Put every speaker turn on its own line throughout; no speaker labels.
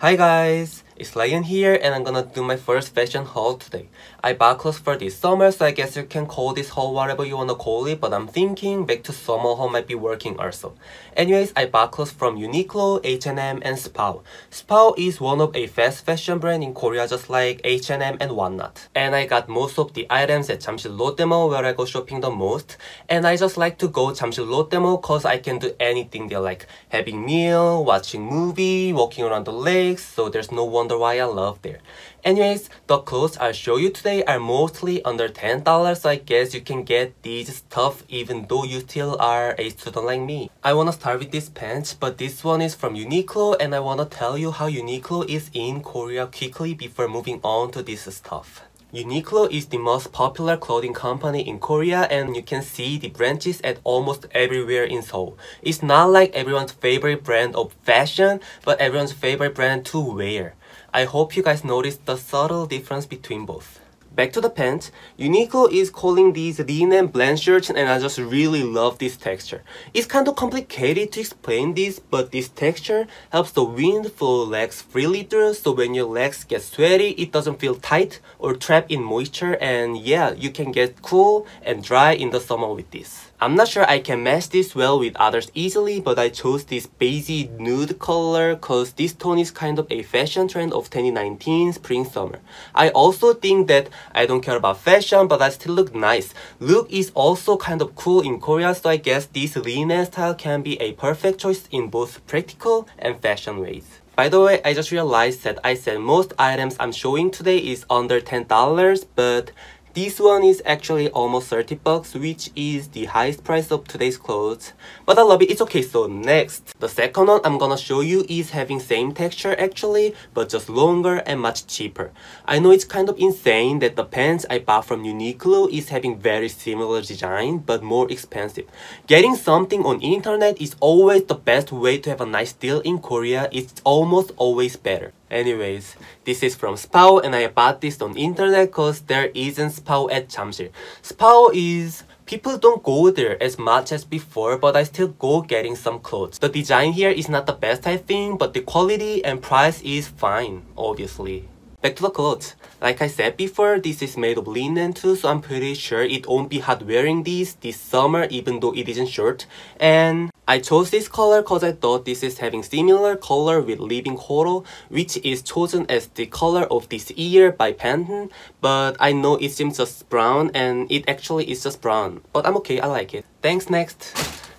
Hi guys! It's Ryan here and I'm gonna do my first fashion haul today. I bought clothes for this summer so I guess you can call this haul whatever you wanna call it but I'm thinking back to summer haul might be working also. Anyways, I bought clothes from Uniqlo, H&M and Spao. Spao is one of a fast fashion brand in Korea just like H&M and whatnot. And I got most of the items at Jamsil Mall where I go shopping the most. And I just like to go Jamsil Mall cause I can do anything there like having meal, watching movie, walking around the lakes so there's no wonder why I love there. Anyways, the clothes I'll show you today are mostly under $10 so I guess you can get these stuff even though you still are a student like me. I wanna start with this pants but this one is from Uniqlo and I wanna tell you how Uniqlo is in Korea quickly before moving on to this stuff. Uniqlo is the most popular clothing company in Korea and you can see the branches at almost everywhere in Seoul. It's not like everyone's favorite brand of fashion, but everyone's favorite brand to wear. I hope you guys noticed the subtle difference between both. Back to the pants, Uniqlo is calling these linen blend shorts and I just really love this texture. It's kind of complicated to explain this, but this texture helps the wind flow legs freely through so when your legs get sweaty, it doesn't feel tight or trapped in moisture and yeah, you can get cool and dry in the summer with this. I'm not sure I can match this well with others easily, but I chose this beigey nude color cause this tone is kind of a fashion trend of 2019 spring summer. I also think that I don't care about fashion, but I still look nice. Look is also kind of cool in Korea, so I guess this linen style can be a perfect choice in both practical and fashion ways. By the way, I just realized that I said most items I'm showing today is under $10, but this one is actually almost 30 bucks, which is the highest price of today's clothes. But I love it, it's okay. So next, the second one I'm gonna show you is having same texture actually, but just longer and much cheaper. I know it's kind of insane that the pants I bought from Uniqlo is having very similar design, but more expensive. Getting something on internet is always the best way to have a nice deal in Korea. It's almost always better. Anyways, this is from Spao and I bought this on internet cause there isn't Spao at Jamsil. Spao is People don't go there as much as before, but I still go getting some clothes. The design here is not the best I think, but the quality and price is fine, obviously. Back to the clothes. Like I said before, this is made of linen too, so I'm pretty sure it won't be hot wearing these this summer even though it isn't short. And I chose this color cause I thought this is having similar color with Living Coral, which is chosen as the color of this year by Pantone, but I know it seems just brown and it actually is just brown. But I'm okay, I like it. Thanks, next.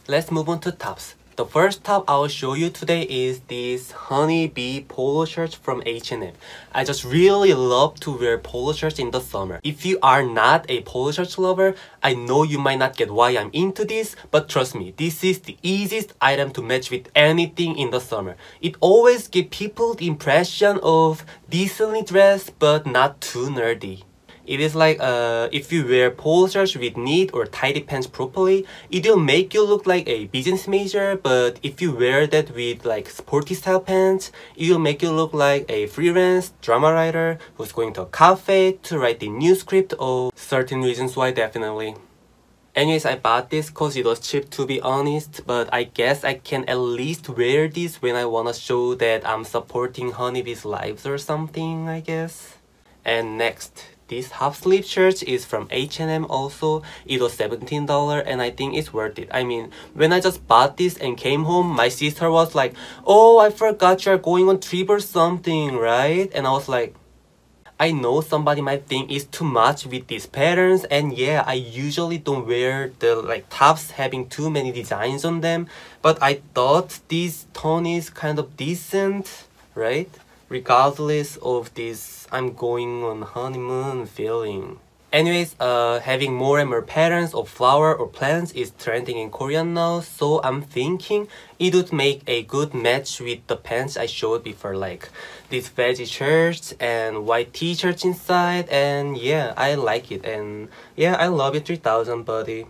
Let's move on to tops. The first top I'll show you today is this honeybee polo shirt from H&M. I just really love to wear polo shirts in the summer. If you are not a polo shirt lover, I know you might not get why I'm into this, but trust me, this is the easiest item to match with anything in the summer. It always gives people the impression of decently dressed but not too nerdy. It is like uh, if you wear polo shirts with neat or tidy pants properly, it will make you look like a business major, but if you wear that with like sporty style pants, it will make you look like a freelance drama writer who's going to a cafe to write the new script or certain reasons why definitely. Anyways, I bought this cause it was cheap to be honest, but I guess I can at least wear this when I wanna show that I'm supporting Honeybee's lives or something, I guess. And next, this half sleeve shirt is from H&M also. It was $17 and I think it's worth it. I mean, when I just bought this and came home, my sister was like, Oh, I forgot you're going on trip or something, right? And I was like, I know somebody might think it's too much with these patterns and yeah, I usually don't wear the like tops having too many designs on them, but I thought this tone is kind of decent, right? Regardless of this I'm going on honeymoon feeling. Anyways, uh, having more and more patterns of flower or plants is trending in Korea now, so I'm thinking it would make a good match with the pants I showed before, like these veggie shirts and white t-shirts inside, and yeah, I like it, and yeah, I love it 3000 buddy.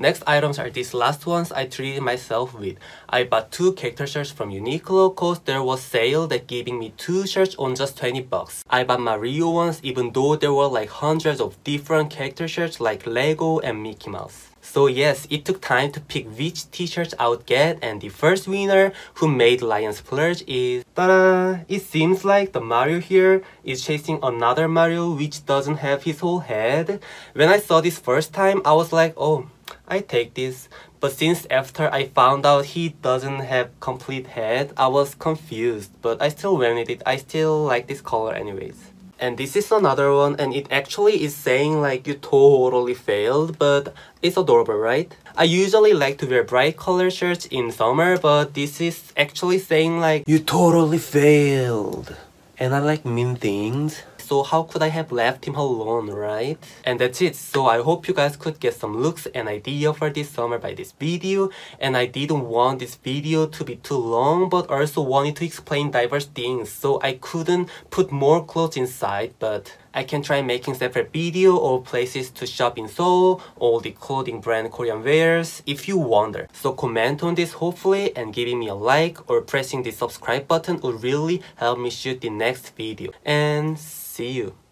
Next items are these last ones I treated myself with. I bought two character shirts from Uniqlo cause there was sale that giving me two shirts on just 20 bucks. I bought Mario ones even though there were like hundreds of different character shirts like Lego and Mickey Mouse. So yes, it took time to pick which t-shirts I would get and the first winner who made Ryan splurge is ta-da! It seems like the Mario here is chasing another Mario which doesn't have his whole head. When I saw this first time, I was like, oh, I take this. But since after I found out he doesn't have complete head, I was confused. But I still with it. I still like this color anyways. And this is another one and it actually is saying like you totally failed but it's adorable right? I usually like to wear bright color shirts in summer but this is actually saying like you totally failed and I like mean things so how could I have left him alone, right? And that's it. So I hope you guys could get some looks and idea for this summer by this video. And I didn't want this video to be too long, but also wanted to explain diverse things. So I couldn't put more clothes inside, but I can try making separate video or places to shop in Seoul, all the clothing brand Korean wears, if you wonder. So comment on this hopefully and giving me a like or pressing the subscribe button would really help me shoot the next video. And See you.